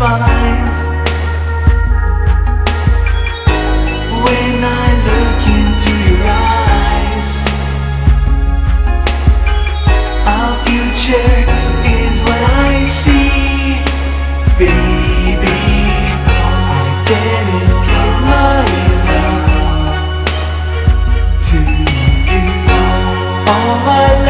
when I look into your eyes. Our future is what I see, baby. I dedicate my love to you all my life.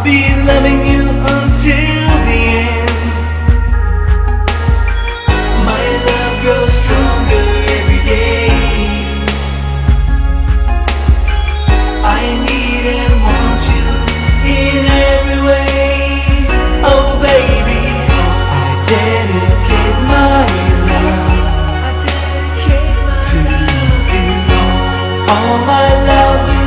I'll be loving you until the end. My love grows stronger every day. I need and want you in every way. Oh baby, I dedicate my love. I dedicate my to you. All my love